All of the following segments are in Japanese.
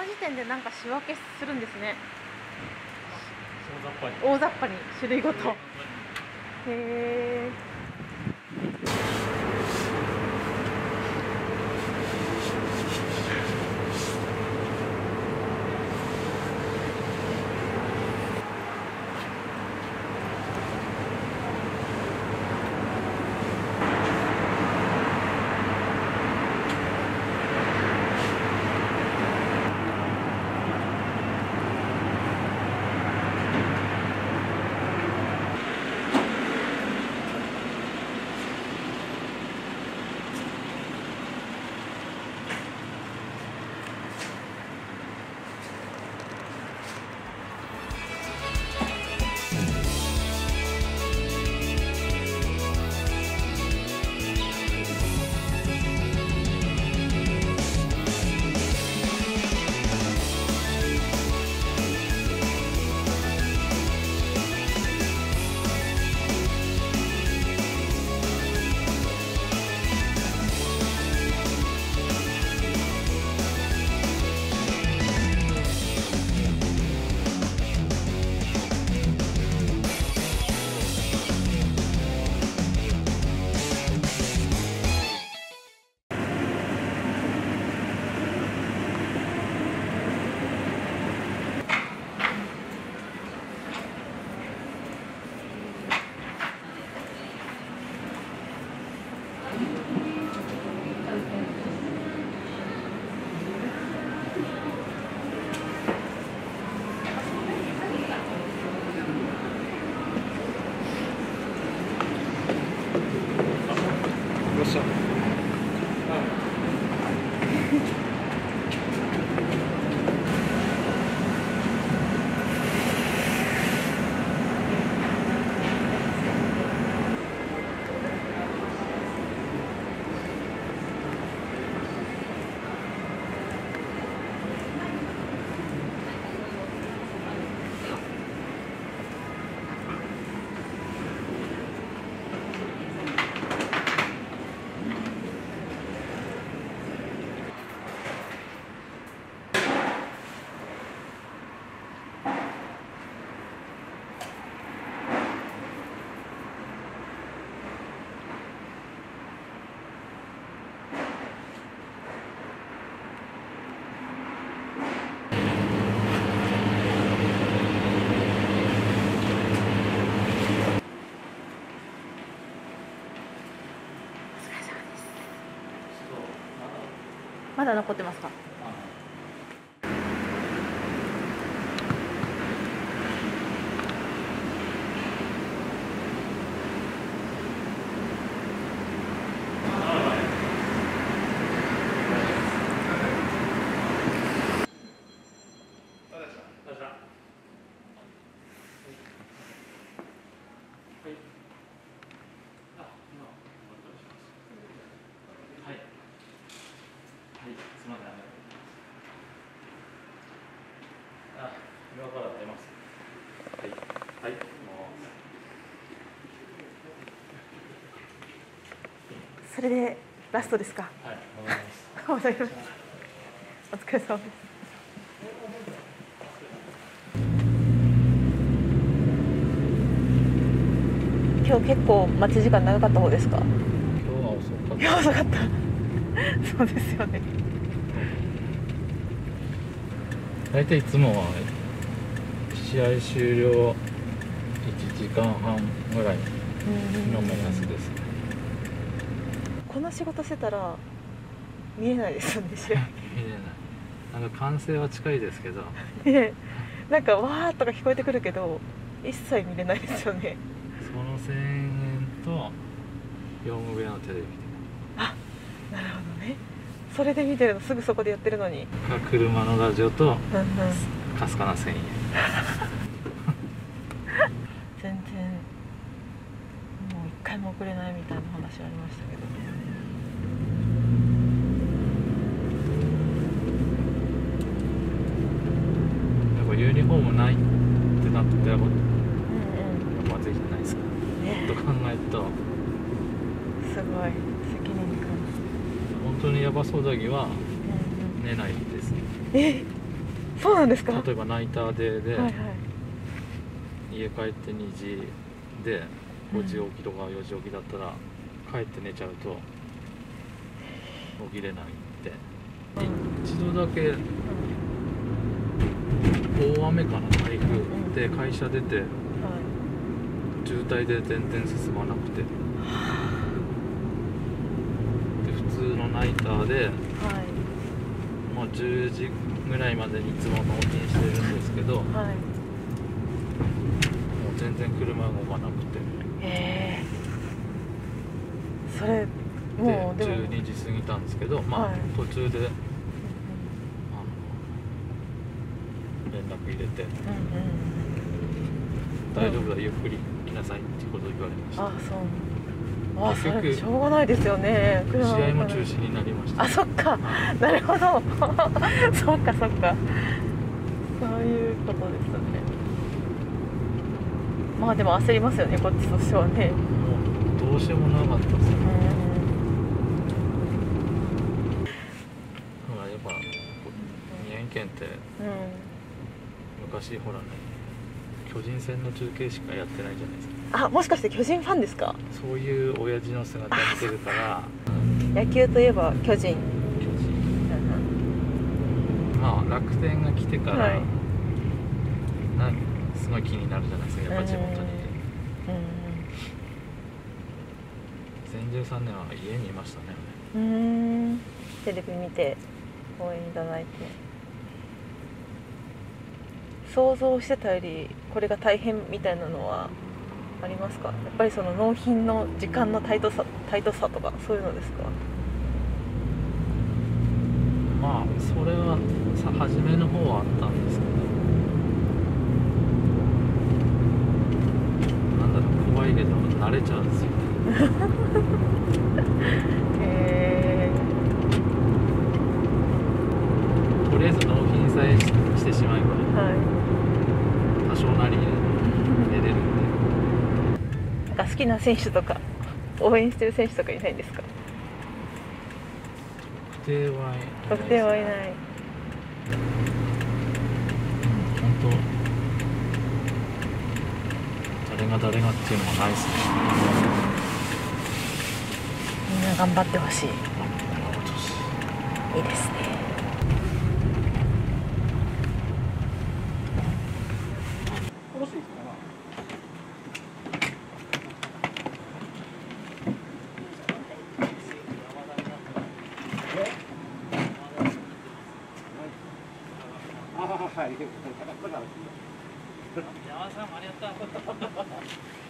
時点でなんか仕分けするんですね。大雑把に。種類ごと。へえまだ残ってますかはい。はい、すみません。あ、今から出ます。はい。はい。もそれでラストですか？う。はい。戻ります。戻りますお疲れ様です今日結構待ち時間長かった方ですか？今日は遅かっいや遅かったそうですよねた。大体いつもは試合終了1時間半ぐらいの目安です。この仕事してたら見えないですよね試合。見れない。なんか完成は近いですけど、ね。なんかわーっとか聞こえてくるけど一切見れないですよね。その声援と業務部屋のテレビ。で。なるほどね。それで見てるのすぐそこでやってるのに。か車のラジオとうんうん。かすかな1000円 全然もう一回も遅れないみたいな話ありましたけどやっぱユニフォームないってなってやっうんぱまずいじゃないですかねと考えるとすごい責任感本当にヤバそうだぎは寝ないですねえそうなんですか例えばナイターデーではいはい家帰って2時で5時起きとか4時起きだったら帰って寝ちゃうと起きれないって。一度だけ大雨かな台風で会社出てはい。渋滞で全然進まなくて。で普通のナイターではい。まあ、10時ぐらいまでにいつも納品してるんですけどもうはい全然車が動かなくてへえそれでもうでも。12時過ぎたんですけどまあ、はい。途中であの連絡入れてうんうん「大丈夫だゆっくり来なさい」っていうことを言われました。あそう。あそ結局れしょうがないですよね。車試合も中止止になりました。あそっか。はい。なるほど。そっかそっかそういうことですねまあでも焦りますよねこっちとしてはね。もうどうしようもなかったですうねん。ほらやっぱ宮城県ってうん。昔ほらね巨人戦の中継しかやってないじゃないですか。あもしかして巨人ファンですか？そういう親父の姿見てるから。野球といえば巨人。巨人。まあ楽天が来てから、はい。なんすごい気になるじゃないですかやっぱ地元に。いて2013年は家にいましたねうんうん。テレビ見て応援いただいて。想像してたよりこれが大変みたいなのはありますか？やっぱりその納品の時間のタイトさタイトさとかそういうのですか？まあそれはさ初めの方はあったんですけどなんだろう怖いけど慣れちゃうんですよへえとりあえず納品さえししてしまえばはい多少なりに出れるんでなんか好きな選手とか応援してる選手とかいないんですか特定はいない特定はいないが誰がっていうのはないですね。みんな頑張ってほしい。い。いですね。はい。間に合った。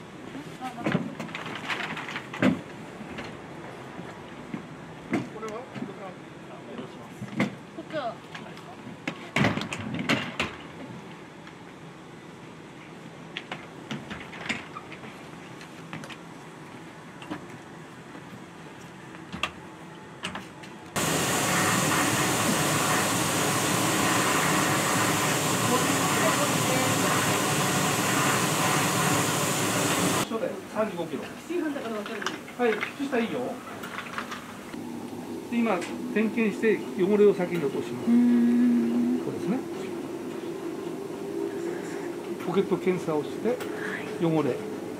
35キロはい靴下いいよ。で今点検して汚れを先に落とします。これですね。ポケット検査をして汚れ。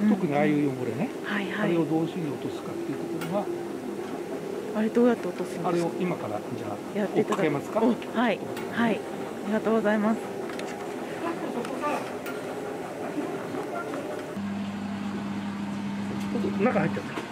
特にああいう汚れね、はいはい。あれをどういうふうに落とすかっていうところはあれどうやって落とすんですか？あれを今からじゃあやっていただけますか？おはい。はい。ありがとうございますちょっと中入っちゃったで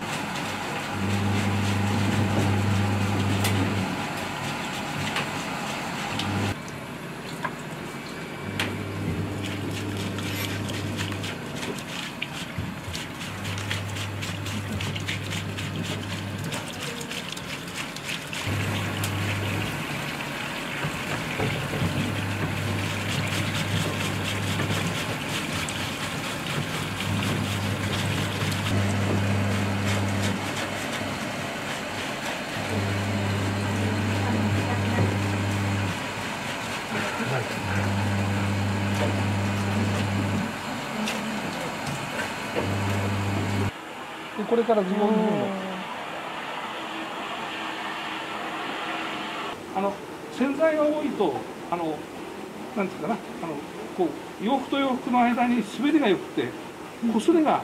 これからズボンの。部分あの洗剤が多いとあのなんていうかな。あのこう洋服と洋服の間に滑りが良くて擦れが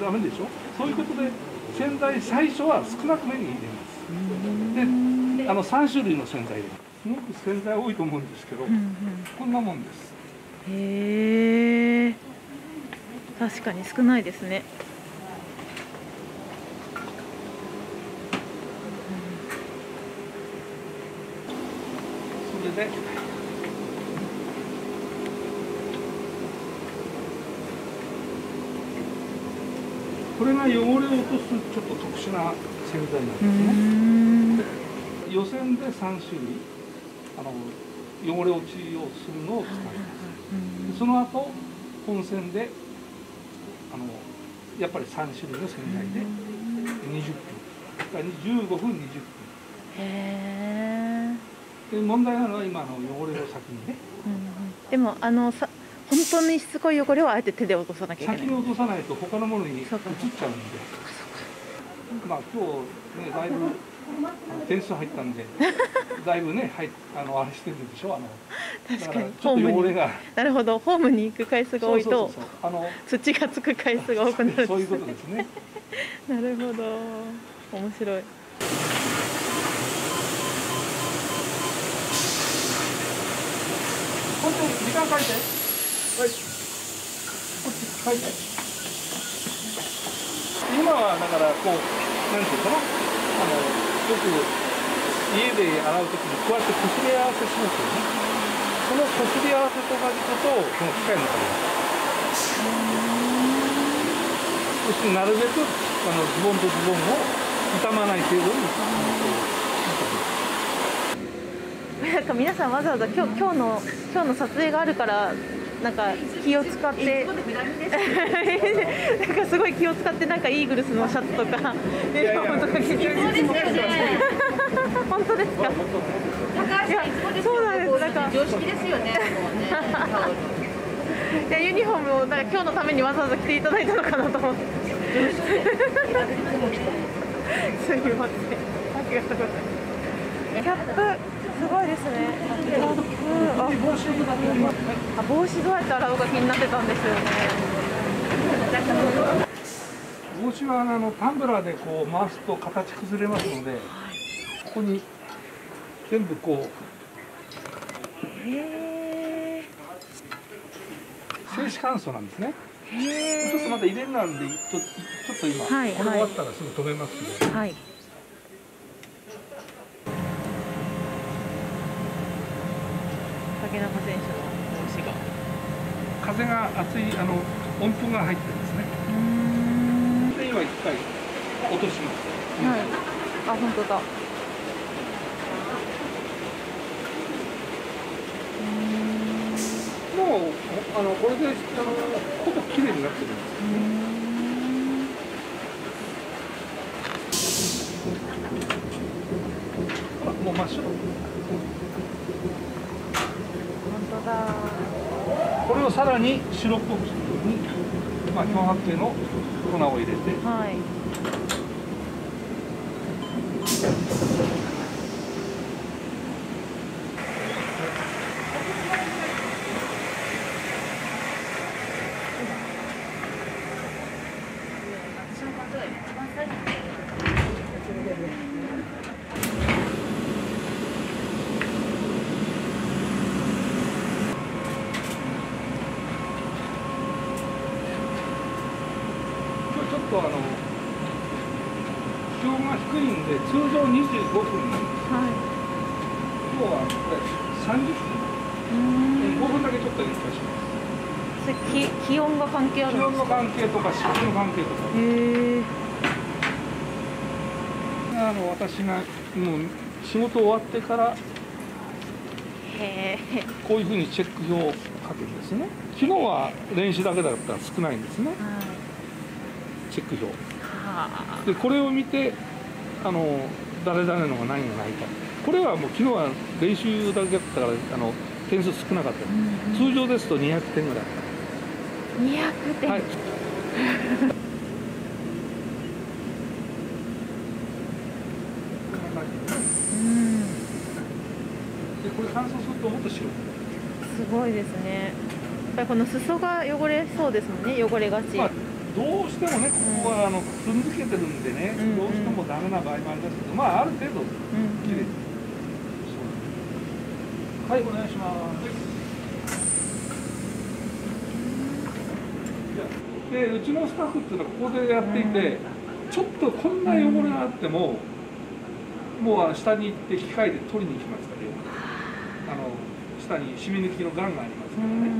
ダメでしょ？そういうことで洗剤最初は少なくめに入れます。であの3種類の洗剤入れます。すごく洗剤多いと思うんですけど、うんうん。こんなもんです。へえ確かに少ないですねでこれが汚れを落とすちょっと特殊な洗剤なんですね、ん。予選で3種類あの汚れ落ちをするのを使います。でその後本線であのやっぱり3種類の洗剤で20分。だから15分20分。へえで問題なのは今の汚れを先にねでもあのさ本当にしつこい汚れはあえて手で落とさなきゃいけない先に落とさないと他のものに移っちゃうんでまあ今日ねだいぶ点数入ったんでだいぶねはいあのあれしてるでしょあの確かにちょっと汚れがなるほどホームに行く回数が多いとあの土がつく回数が多くなるそういうことですねなるほど面白い本当に時間書いてはいこっち書いて今はだからこうなんていうかなあのよく家で洗うときにこうやってこすり合わせしますよねこのこすり合わせと同じことをこの機械の中でやるそしてなるべくあのズボンとズボンを傷まない程度になんか皆さんわざわざ今日今日の今日の撮影があるからなんか気を使って。なんかすごい気を使ってなんかイーグルスのシャツとか。ユニフォームとか着て本当ですか？いやそうなんです。なんか常識ですよね。いやユニフォームをなんか今日のためにわざわざ着ていただいたのかなと思って。すみません。ありがとうございます。キャップすごいですね。キャップああ帽子どうやって洗うか気になってたんですよね。帽子はあのタンブラーでこう回すと形崩れますので、ここに全部こうへ静止乾燥なんですね。ちょっとまた入れるなんでちょちょっと今、はいこれ終わったらすぐ止めますんで。はい竹中選手の帽子が風が熱いあの音符が入ってるんですね。で今一回落とします。はい。あ本当だ。もうあのこれであのほぼ綺麗になってるんです。あもう真っ白本当だこれをさらに白っぽくするように、まあ、漂白系の粉を入れて。はい私の感じが一番最初に今日ちょっとあの気温が低いんで通常25分なんですはい今日はこれ30分うーん5分だけちょっと延長します気気温が関係あるんですか気温の関係とか湿気の関係とかへえあの私がもう仕事終わってからこういうふうにチェック表を書くんですね昨日は練習だけだったら少ないんですね。はい。チェック表。はあ。でこれを見てあの誰々のが何がないか。これはもう昨日は練習だけだったからあの点数少なかった。です通常ですと200点ぐらい。200点、はい。うん。でこれ乾燥するともっと白く。すごいですね。やっぱりこの裾が汚れそうですもんね汚れがち、まあどうしてもねここはあの踏んづけてるんでね、うんどうしてもダメな場合もありますけどまあある程度うん綺麗にはいお願いします。でうちのスタッフっていうのはここでやっていて、ちょっとこんな汚れがあっても、もうあの下に行って機械で取りに行きますからあの下に染み抜きのガンがありますからね、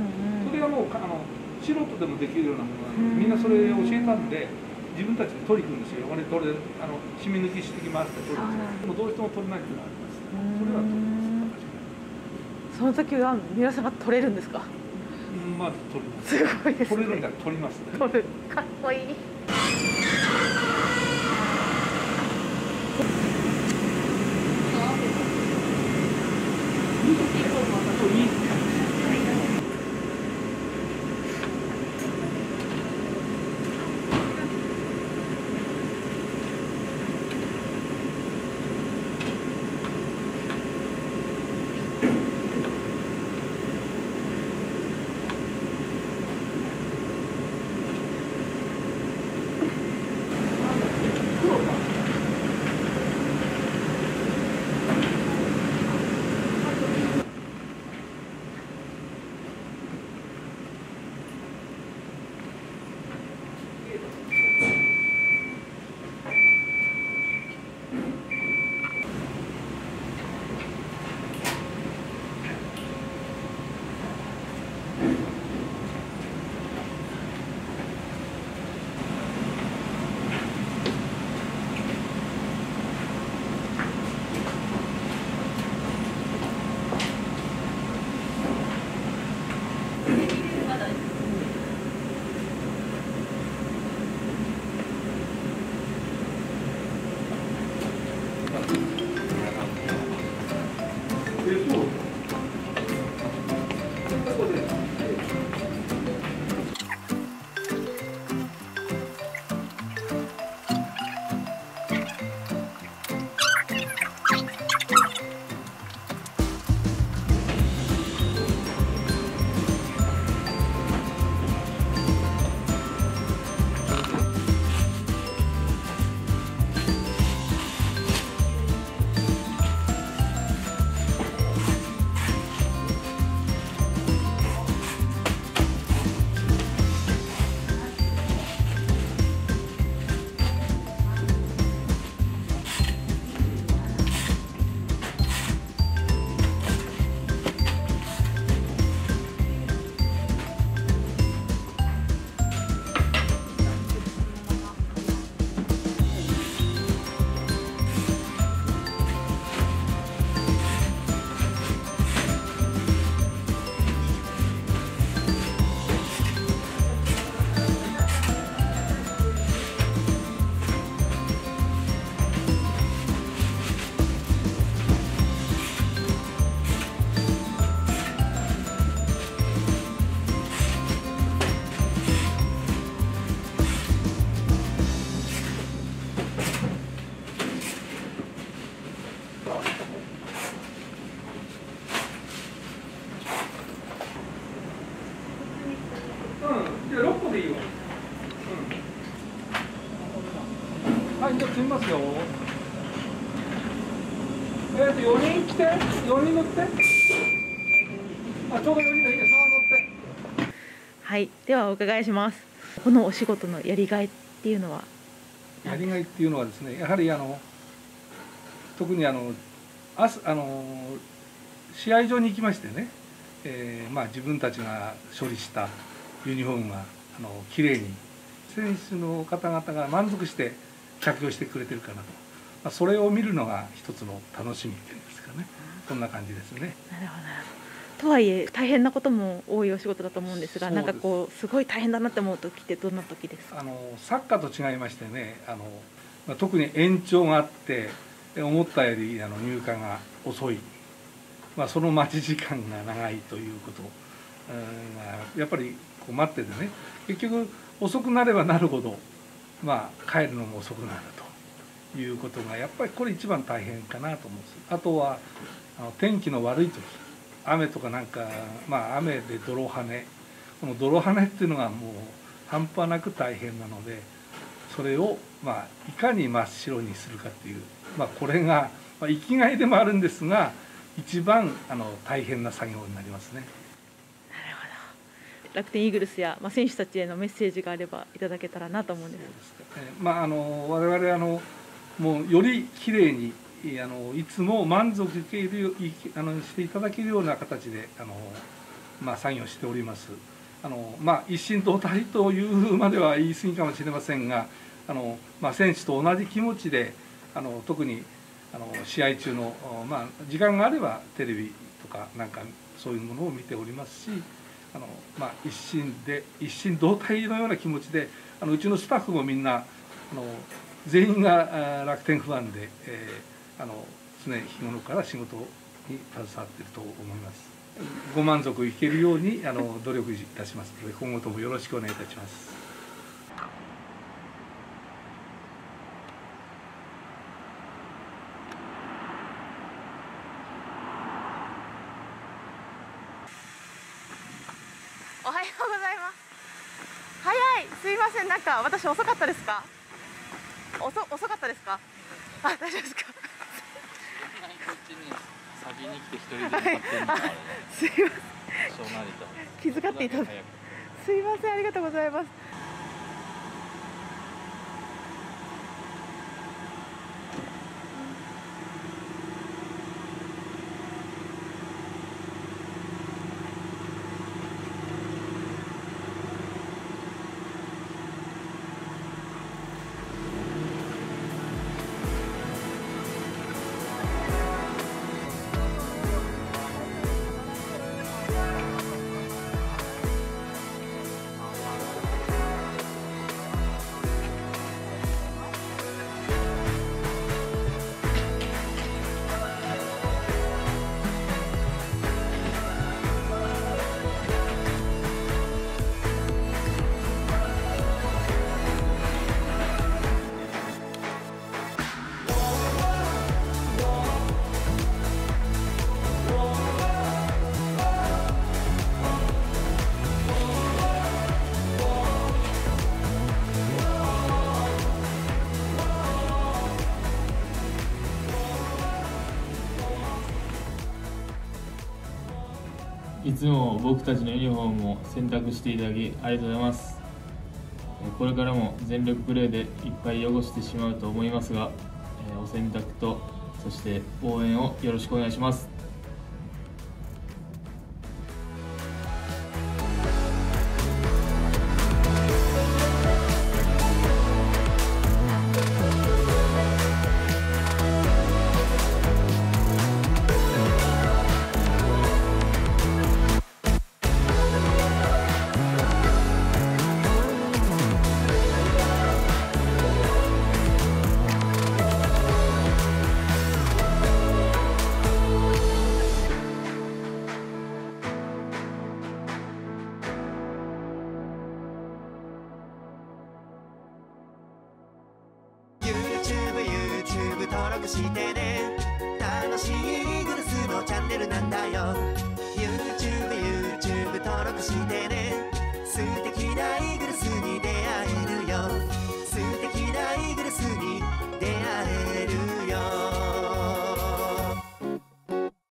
それがもうかあの素人でもできるようなものなんで、みんなそれを教えたんで自分たちで取りに行くんですよ。汚れ取れあの染み抜きしてきますって取るんですよでもどうしても取れないっていうのがあります。それは取りますその時は皆さんが取れるんですか？うんまあ取ります。すごいですね。取れるんだら取りますね。取る。かっこいい よ。えっ、と4人来て？4人乗って？あちょうど4人でいいです乗って。はいではお伺いします。このお仕事のやりがいっていうのは？やりがいっていうのはですねやはりあの特にあのあすあの試合場に行きましてね、えーまあ、自分たちが処理したユニフォームがあの綺麗に選手の方々が満足して着用してくれてるかなと、まあ、それを見るのが一つの楽しみっていうんですかね。そんな感じですね。なるほど。とはいえ大変なことも多いお仕事だと思うんですがなんかこうすごい大変だなって思う時ってどんな時ですか？あのサッカーと違いましてねあの、まあ、特に延長があって思ったよりあの入荷が遅い、まあ、その待ち時間が長いということ。うんがやっぱりこう待っててね。結局遅くなればなるほど、まあ、帰るのも遅くなるということがやっぱりこれ一番大変かなと思うんですあとはあの天気の悪い時雨とかなんか、まあ、雨で泥跳ねこの泥跳ねっていうのがもう半端なく大変なのでそれを、まあ、いかに真っ白にするかっていう、まあ、これが、まあ、生きがいでもあるんですが一番あの大変な作業になりますね。楽天イーグルスや、まあ、選手たちへのメッセージがあればいただけたらなと思うんですえーまああの我々あのもうより綺麗にあのいつも満足いけるあのしていただけるような形であの、まあ、作業しております。あのまあ、一心同体というまでは言い過ぎかもしれませんがあの、まあ、選手と同じ気持ちであの特にあの試合中の、まあ、時間があればテレビとかなんかそういうものを見ておりますしあの、まあ、一心で一心同体のような気持ちであのうちのスタッフもみんなあの全員が楽天不安で、えーあの常日頃から仕事に携わっていると思います。ご満足いけるようにあの努力いたしますので今後ともよろしくお願いいたします。おはようございます早いすいませんなんか私遅かったですか？遅遅かったですか？あ大丈夫ですか？こっちに先に来て一人で向かってるのがあるね。すいません。気遣っていただすいません。ありがとうございますつも僕たちのユニフォームを選択していただきありがとうございます。えこれからも全力プレーでいっぱい汚してしまうと思いますがえお選択とそして応援をよろしくお願いします「